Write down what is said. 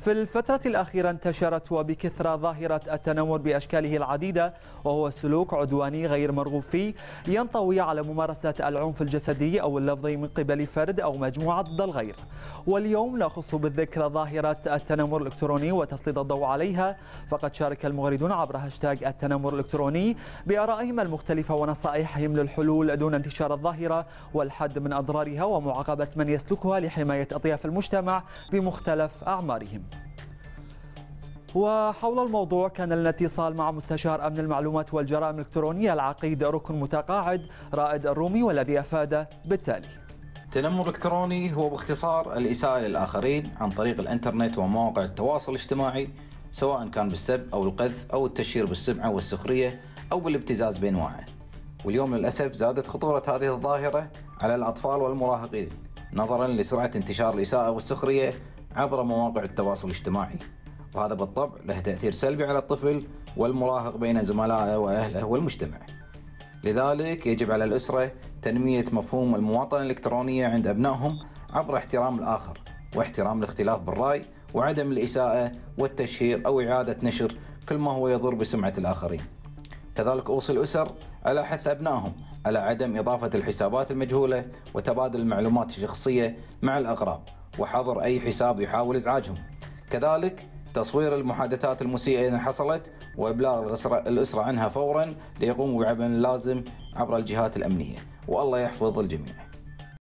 في الفترة الأخيرة انتشرت وبكثرة ظاهرة التنمر بأشكاله العديدة وهو سلوك عدواني غير مرغوب فيه ينطوي على ممارسة العنف الجسدي أو اللفظي من قبل فرد أو مجموعة ضد الغير. واليوم نخص بالذكر ظاهرة التنمر الإلكتروني وتسليط الضوء عليها فقد شارك المغردون عبر هاشتاج التنمر الإلكتروني بآرائهم المختلفة ونصائحهم للحلول دون انتشار الظاهرة والحد من أضرارها ومعاقبة من يسلكها لحماية أطياف المجتمع بمختلف أعمارهم. وحول الموضوع كان لنا اتصال مع مستشار أمن المعلومات والجرائم الإلكترونية العقيد ركن متقاعد رائد الرومي والذي أفاد بالتالي. التنمر الإلكتروني هو باختصار الإساءة للآخرين عن طريق الإنترنت ومواقع التواصل الاجتماعي سواء كان بالسب أو القذف أو التشهير بالسمعة والسخرية أو بالابتزاز بأنواعه واليوم للأسف زادت خطورة هذه الظاهرة على الأطفال والمراهقين نظرا لسرعة انتشار الإساءة والسخرية عبر مواقع التواصل الاجتماعي. وهذا بالطبع له تأثير سلبي على الطفل والمراهق بين زملائه وأهله والمجتمع. لذلك يجب على الأسرة تنمية مفهوم المواطنة الإلكترونية عند أبنائهم عبر احترام الآخر واحترام الاختلاف بالرأي وعدم الإساءة والتشهير أو إعادة نشر كل ما هو يضر بسمعة الآخرين. كذلك أوصي الأسر على حث أبنائهم على عدم إضافة الحسابات المجهولة وتبادل المعلومات الشخصية مع الأقرب وحظر أي حساب يحاول إزعاجهم. كذلك تصوير المحادثات المسيئة إذا حصلت وإبلاغ الأسرة عنها فورا ليقوموا بعمل اللازم عبر الجهات الأمنية. والله يحفظ الجميع.